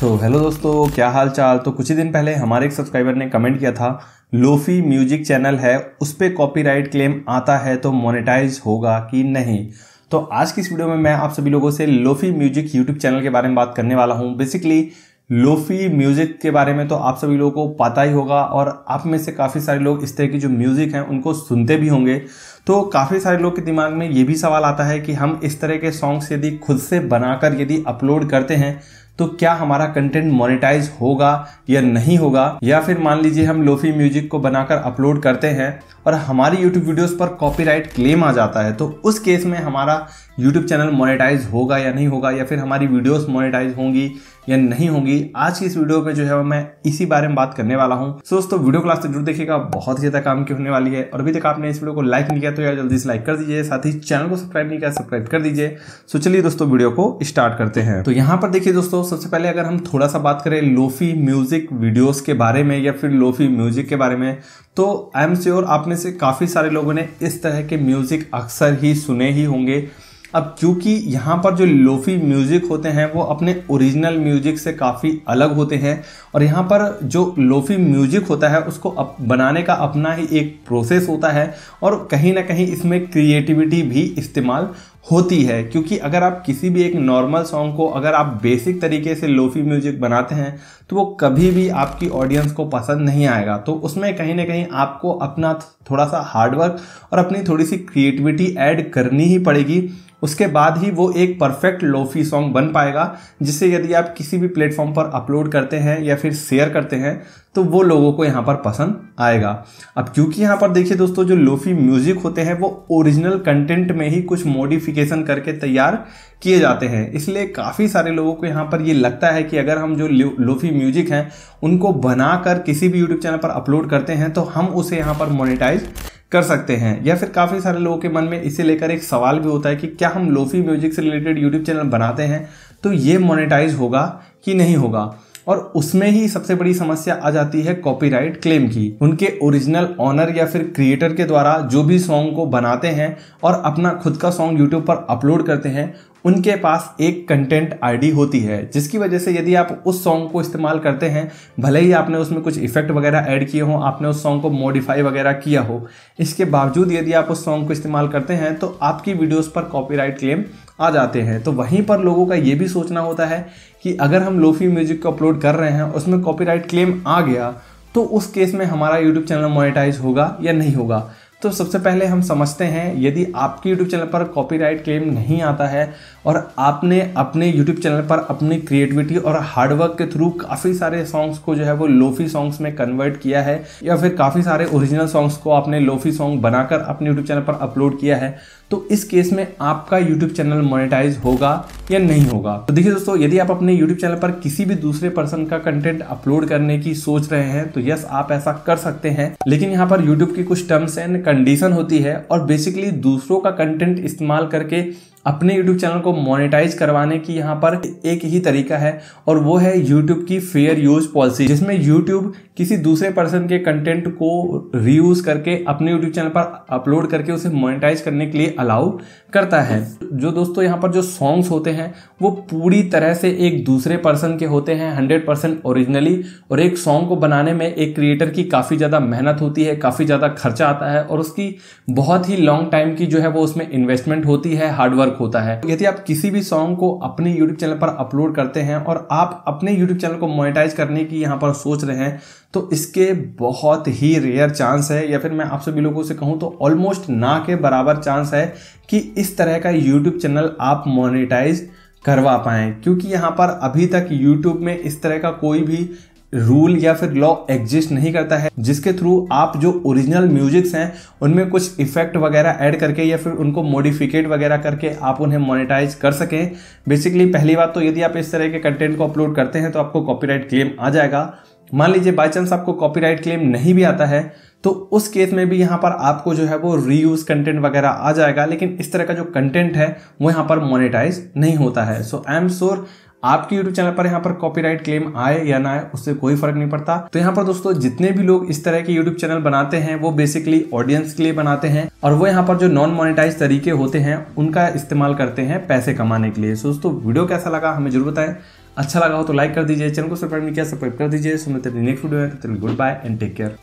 So hello दोस्तों, क्या हाल चाल तो कुछ ही दिन पहले हमारे एक सब्सक्राइबर ने कमेंट किया था, लोफी म्यूज़िक चैनल है, उस पर कॉपीराइट क्लेम आता है तो मोनेटाइज होगा कि नहीं? तो आज की इस वीडियो में मैं आप सभी लोगों से लोफी म्यूज़िक यूट्यूब चैनल के बारे में बात करने वाला हूँ। बेसिकली लोफी म्यूज़िक के बारे में तो आप सभी लोगों को पता ही होगा और आप में से काफ़ी सारे लोग इस तरह की जो म्यूज़िक हैं, उनको सुनते भी होंगे। तो काफ़ी सारे लोग के दिमाग में ये भी सवाल आता है कि हम इस तरह के सॉन्ग्स यदि खुद से बनाकर यदि अपलोड करते हैं तो क्या हमारा कंटेंट मोनेटाइज होगा या नहीं होगा? या फिर मान लीजिए हम लोफी म्यूज़िक को बनाकर अपलोड करते हैं और हमारी यूट्यूब वीडियोस पर कॉपीराइट क्लेम आ जाता है तो उस केस में हमारा यूट्यूब चैनल मोनेटाइज होगा या नहीं होगा? या फिर हमारी वीडियोस मोनेटाइज होंगी या नहीं होंगी? आज की इस वीडियो में जो है मैं इसी बारे में बात करने वाला हूँ। दोस्तों वीडियो क्लास से ज़रूर देखिएगा। बहुत ही ज़्यादा काम की होने वाली है। और अभी तक आपने इस वीडियो को लाइक नहीं किया तो यार जल्दी से लाइक कर दीजिए, साथ ही चैनल को सब्सक्राइब नहीं किया सब्सक्राइब कर दीजिए। सो चलिए दोस्तों वीडियो को स्टार्ट करते हैं। तो यहाँ पर देखिए दोस्तों, सबसे पहले अगर हम थोड़ा सा बात करें लोफी म्यूज़िक वीडियोस के बारे में या फिर लोफी म्यूज़िक के बारे में तो आई एम श्योर आप में से काफ़ी सारे लोगों ने इस तरह के म्यूज़िक अक्सर ही सुने ही होंगे। अब क्योंकि यहाँ पर जो लोफी म्यूज़िक होते हैं वो अपने ओरिजिनल म्यूज़िक से काफ़ी अलग होते हैं और यहाँ पर जो लोफी म्यूज़िक होता है उसको अप, बनाने का अपना ही एक प्रोसेस होता है और कहीं ना कहीं इसमें क्रिएटिविटी भी इस्तेमाल होती है, क्योंकि अगर आप किसी भी एक नॉर्मल सॉन्ग को अगर आप बेसिक तरीके से लोफी म्यूज़िक बनाते हैं तो वो कभी भी आपकी ऑडियंस को पसंद नहीं आएगा। तो उसमें कहीं ना कहीं आपको अपना थोड़ा सा हार्डवर्क और अपनी थोड़ी सी क्रिएटिविटी ऐड करनी ही पड़ेगी। उसके बाद ही वो एक परफेक्ट लोफी सॉन्ग बन पाएगा, जिससे यदि आप किसी भी प्लेटफॉर्म पर अपलोड करते हैं या फिर शेयर करते हैं तो वो लोगों को यहाँ पर पसंद आएगा। अब क्योंकि यहाँ पर देखिए दोस्तों, जो लोफी म्यूज़िक होते हैं, वो ओरिजिनल कंटेंट में ही कुछ मॉडिफिकेशन करके तैयार किए जाते हैं। इसलिए काफ़ी सारे लोगों को यहाँ पर ये लगता है कि अगर हम जो लोफी म्यूज़िक हैं, उनको बनाकर किसी भी यूट्यूब चैनल पर अपलोड करते हैं तो हम उसे यहाँ पर मोनिटाइज कर सकते हैं। या फिर काफ़ी सारे लोगों के मन में इसे लेकर एक सवाल भी होता है कि क्या हम लोफी म्यूज़िक से रिलेटेड यूट्यूब चैनल बनाते हैं तो ये मोनेटाइज होगा कि नहीं होगा? और उसमें ही सबसे बड़ी समस्या आ जाती है कॉपीराइट क्लेम की। उनके ओरिजिनल ऑनर या फिर क्रिएटर के द्वारा जो भी सॉन्ग को बनाते हैं और अपना खुद का सॉन्ग यूट्यूब पर अपलोड करते हैं उनके पास एक कंटेंट आईडी होती है, जिसकी वजह से यदि आप उस सॉन्ग को इस्तेमाल करते हैं, भले ही आपने उसमें कुछ इफ़ेक्ट वगैरह ऐड किए हो, आपने उस सॉन्ग को मॉडिफाई वगैरह किया हो, इसके बावजूद यदि आप उस सॉन्ग को इस्तेमाल करते हैं तो आपकी वीडियोस पर कॉपीराइट क्लेम आ जाते हैं। तो वहीं पर लोगों का ये भी सोचना होता है कि अगर हम लोफी म्यूज़िक को अपलोड कर रहे हैं, उसमें कॉपीराइट क्लेम आ गया तो उस केस में हमारा यूट्यूब चैनल मोनेटाइज होगा या नहीं होगा। तो सबसे पहले हम समझते हैं, यदि आपके YouTube चैनल पर कॉपीराइट क्लेम नहीं आता है और आपने अपने YouTube चैनल पर अपनी क्रिएटिविटी और हार्डवर्क के थ्रू काफ़ी सारे सॉन्ग्स को जो है वो लोफी सॉन्ग्स में कन्वर्ट किया है, या फिर काफ़ी सारे ओरिजिनल सॉन्ग्स को आपने लोफी सॉन्ग बनाकर अपने यूट्यूब चैनल पर अपलोड किया है तो इस केस में आपका YouTube चैनल मोनेटाइज होगा या नहीं होगा? तो देखिए दोस्तों, यदि आप अपने YouTube चैनल पर किसी भी दूसरे पर्सन का कंटेंट अपलोड करने की सोच रहे हैं तो यस आप ऐसा कर सकते हैं। लेकिन यहाँ पर YouTube की कुछ टर्म्स एंड कंडीशन होती है और बेसिकली दूसरों का कंटेंट इस्तेमाल करके अपने YouTube चैनल को मोनेटाइज करवाने की यहाँ पर एक ही तरीका है, और वो है YouTube की फेयर यूज़ पॉलिसी जिसमें YouTube किसी दूसरे पर्सन के कंटेंट को रीयूज करके अपने YouTube चैनल पर अपलोड करके उसे मोनेटाइज करने के लिए अलाउ करता है। जो दोस्तों यहाँ पर जो सॉन्ग्स होते हैं, वो पूरी तरह से एक दूसरे पर्सन के होते हैं हंड्रेड परसेंट ओरिजिनली और एक सॉन्ग को बनाने में एक क्रिएटर की काफ़ी ज़्यादा मेहनत होती है, काफ़ी ज़्यादा खर्चा आता है, और उसकी बहुत ही लॉन्ग टाइम की जो है वो उसमें इन्वेस्टमेंट होती है हार्डवर्क वर्क होता है। यदि आप किसी भी सॉन्ग को अपने यूट्यूब चैनल पर अपलोड करते हैं और आप अपने यूट्यूब चैनल को मोनेटाइज करने की यहाँ पर सोच रहे हैं तो इसके बहुत ही रेयर चांस है या फिर मैं आप सभी लोगों से कहूँ तो ऑलमोस्ट ना के बराबर चांस है कि इस तरह का यूट्यूब चैनल आप मोनेटाइज करवा पाएँ। क्योंकि यहाँ पर अभी तक यूट्यूब में इस तरह का कोई भी रूल या फिर लॉ एग्जिस्ट नहीं करता है, जिसके थ्रू आप जो ओरिजिनल म्यूजिक्स हैं, उनमें कुछ इफ़ेक्ट वगैरह ऐड करके या फिर उनको मॉडिफिकेट वगैरह करके आप उन्हें मोनेटाइज कर सकें। बेसिकली पहली बात तो यदि आप इस तरह के कंटेंट को अपलोड करते हैं तो आपको कॉपीराइट क्लेम आ जाएगा। मान लीजिए बाई चांस आपको कॉपीराइट क्लेम नहीं भी आता है तो उस केस में भी यहाँ पर आपको जो है वो रीयूज कंटेंट वगैरह आ जाएगा, लेकिन इस तरह का जो कंटेंट है, वो यहाँ पर मोनेटाइज नहीं होता है। सो आई एम श्योर आपके यूट्यूब चैनल पर यहाँ पर कॉपीराइट क्लेम आए या ना आए, उससे कोई फ़र्क नहीं पड़ता। तो यहाँ पर दोस्तों, जितने भी लोग इस तरह के यूट्यूब चैनल बनाते हैं, वो बेसिकली ऑडियंस के लिए बनाते हैं और वो यहाँ पर जो नॉन मोनिटाइज तरीके होते हैं, उनका इस्तेमाल करते हैं पैसे कमाने के लिए। दोस्तों, वीडियो कैसा लगा हमें ज़रूर बताएँ। अच्छा लगा हो तो लाइक कर दीजिए चैनल को सब्सक्राइब नहीं किया सब्सक्राइब कर दीजिए। सुनते नेक्स्ट वीडियो तो good bye and take care